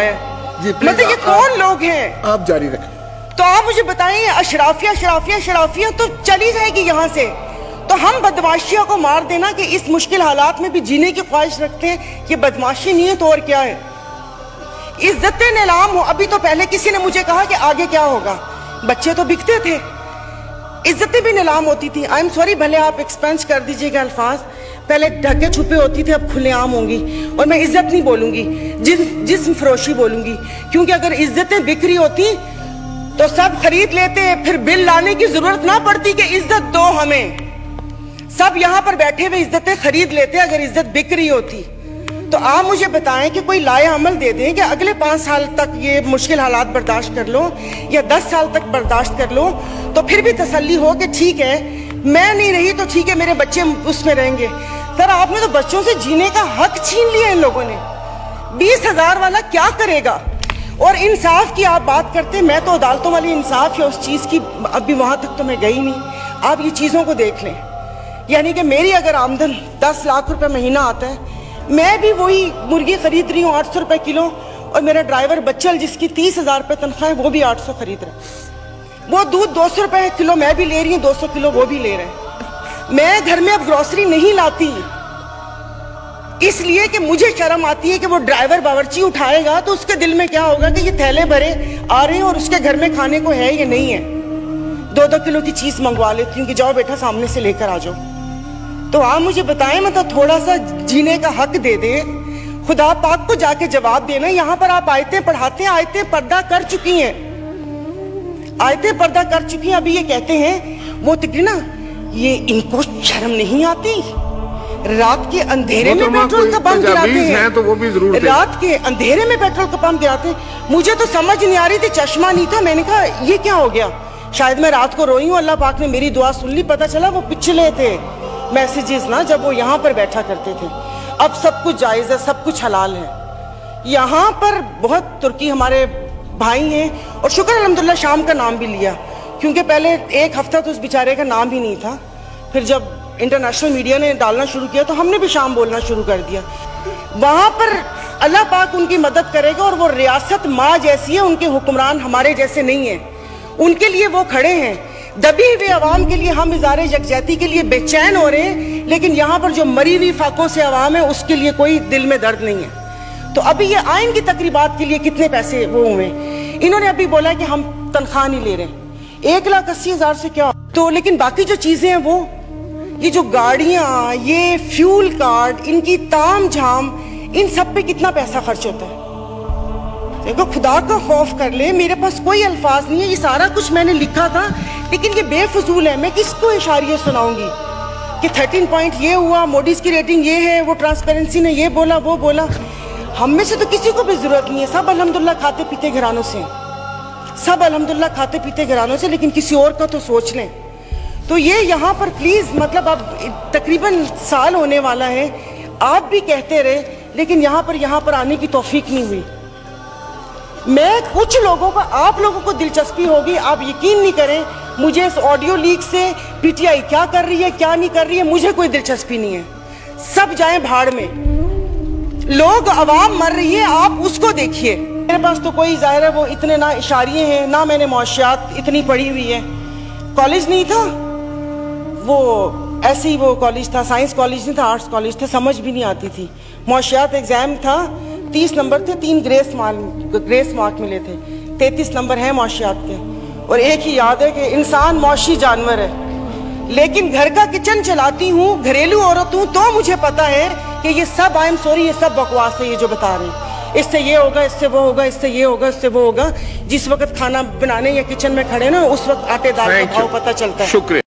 है। जी, मतलब ये कौन लोग हैं? आप जारी रखें। तो आप मुझे बताइए अशराफिया शराफिया शराफिया तो चली जाएगी यहाँ से। तो हम बदमाशियों को मार देना कि इस मुश्किल हालात में भी जीने की ख्वाहिश रखते हैं ये बदमाशी नहीं है तो और क्या है? इज़्ज़त नीलाम हो अभी तो पहले किसी ने मुझे कहा कि आगे क्या होगा। बच्चे तो बिकते थे। इज्जतें भी नीलाम होती थी। आई एम सॉरी भले आप एक्सपेंस कर दीजिएगा अल्फाज। पहले ढके छुपे होती थे, अब खुलेआम होंगी। और मैं इज़्ज़त नहीं बोलूँगी। जिस जिस्म फरोशी बोलूँगी। क्योंकि अगर इज्जतें बिक्री होती तो सब खरीद लेते, फिर बिल लाने की ज़रूरत ना पड़ती कि इज़्ज़त दो हमें। सब यहाँ पर बैठे हुए इज्जतें खरीद लेते, अगर इज़्ज़त बिक रही होती। तो आप मुझे बताएँ कि कोई लाए अमल दे दें कि अगले पाँच साल तक ये मुश्किल हालात बर्दाश्त कर लो, या दस साल तक बर्दाश्त कर लो तो फिर भी तसल्ली हो कि ठीक है मैं नहीं रही तो ठीक है, मेरे बच्चे उसमें रहेंगे। सर आपने तो बच्चों से जीने का हक छीन लिया इन लोगों ने। बीस हज़ार वाला क्या करेगा? और इंसाफ की आप बात करते, मैं तो अदालतों वाली इंसाफ या उस चीज़ की अभी वहाँ तक तो मैं गई नहीं। आप ये चीज़ों को देख लें। यानी कि मेरी अगर आमदन दस लाख रुपए महीना आता है, मैं भी वही मुर्गी खरीद रही हूँ, आठ सौ रुपए किलो, और मेरा ड्राइवर बच्चल जिसकी तीस हज़ार रुपये तनख्वाह है, वो भी आठ सौ खरीद रहा है। वो दूध दो सौ रुपए किलो मैं भी ले रही हूँ, दो सौ किलो वो भी ले रहे हैं। मैं घर में अब ग्रोसरी नहीं लाती। इसलिए कि मुझे शर्म आती है कि वो ड्राइवर बावर्ची उठाएगा तो उसके दिल में क्या होगा कि ये थैले भरे आ रहे हैं और उसके घर में खाने को है या नहीं है। दो दो किलो की चीज़ मंगवा लेती हूँ कि जाओ बेटा सामने से लेकर आ जाओ। तो आप मुझे बताएँ मतलब थोड़ा सा जीने का हक दे दे। खुदा पाक को जाके जवाब देना, यहाँ पर आप आयतें पढ़ाते आयतें पर्दा कर चुकी हैं। आयतें पर्दा कर चुकी हैं अभी ये कहते हैं वो तिकरी ना ये इनको शर्म नहीं आती? रात के अंधेरे में पेट्रोल का पंप गिराते हैं। तो वो भी ज़रूर रात के अंधेरे में पेट्रोल का पंप गिराते हैं। मुझे तो समझ नहीं आ रही थी चश्मा नहीं था मैंने कहा ये क्या हो गया? शायद मैं रात को रोई हूँ अल्लाह पाक ने मेरी दुआ सुन ली पता चला वो पिछले थे। मैसेजेस ना जब वो यहाँ पर बैठा करते थे। अब सब कुछ जायज़ है सब कुछ हलाल है। यहाँ पर बहुत तुर्की हमारे भाई हैं। और शुक्र अलहमदिल्ला, शाम का नाम भी लिया। क्योंकि पहले एक हफ़्ता तो उस बेचारे का नाम ही नहीं था। फिर जब इंटरनेशनल मीडिया ने डालना शुरू किया तो हमने भी शाम बोलना शुरू कर दिया। वहाँ पर अल्लाह पाक उनकी मदद करेगा और वो रियासत माँ जैसी है, उनके हुक्मरान हमारे जैसे नहीं है। उनके लिए वो खड़े हैं। दबी हुए आवाम के लिए हम इजारे यकजहती के लिए बेचैन हो रहे हैं, लेकिन यहाँ पर जो मरी हुई फाकों से आवाम है, उसके लिए कोई दिल में दर्द नहीं है। तो अभी ये आइन की तकरीबात के लिए कितने पैसे वो हुए? इन्होंने अभी बोला कि हम तनख्वाह नहीं ले रहे एक लाख अस्सी हज़ार से क्या? तो लेकिन बाकी जो चीज़ें हैं वो, ये जो गाड़ियाँ, ये फ्यूल कार्ड, इनकी ताम झाम, इन सब पे कितना पैसा खर्च होता है? देखो, खुदा का खौफ कर ले, मेरे पास कोई अल्फाज नहीं है, ये सारा कुछ मैंने लिखा था, लेकिन ये बेफजूल है। मैं किसको इशारिये सुनाऊँगी? कि थर्टीन पॉइंट ये हुआ, मोडीज की रेटिंग ये है, वो ट्रांसपेरेंसी ने ये बोला, वो बोला। हम में से तो किसी को भी ज़रूरत नहीं है। सब अलहमदुल्ला खाते पीते घरानों से। सब अल्हम्दुलिल्लाह खाते पीते घरानों से, लेकिन किसी और का तो सोच लें। तो ये यहाँ पर प्लीज़ मतलब अब तकरीबन साल होने वाला है। आप भी कहते रहे, लेकिन यहाँ पर यहाँ पर आने की तोफीक नहीं हुई। मैं कुछ लोगों का, आप लोगों को दिलचस्पी होगी। आप यकीन नहीं करें, मुझे इस ऑडियो लीक से पीटीआई क्या कर रही है, क्या नहीं कर रही है, मुझे कोई दिलचस्पी नहीं है। सब जाए भाड़ में। लोग आवाम मर रही है, आप उसको देखिए। मेरे पास तो कोई ज़ाहिर है, वो इतने ना इशारिये हैं, ना मैंने मुआशियात इतनी पढ़ी हुई है। कॉलेज नहीं था? वो ऐसे ही वो कॉलेज था, साइंस कॉलेज नहीं था, आर्ट्स कॉलेज था, समझ भी नहीं आती थी। मुआशियात एग्ज़ाम था, तीस नंबर थे, तीन ग्रेस मार्क ग्रेस मार्क मिले थे। तैतीस नंबर है मुआशियात के। और एक ही याद है कि इंसान मौशी जानवर है। लेकिन घर का किचन चलाती हूँ, घरेलू औरत हूँ तो मुझे पता है कि ये सब आई एम सॉरी ये सब बकवास है ये जो बता रहे हैं। इससे ये होगा इससे वो होगा इससे ये होगा इससे वो होगा। जिस वक्त खाना बनाने या किचन में खड़े ना उस वक्त आटे दाल का भाव पता चलता है। शुक्रिया।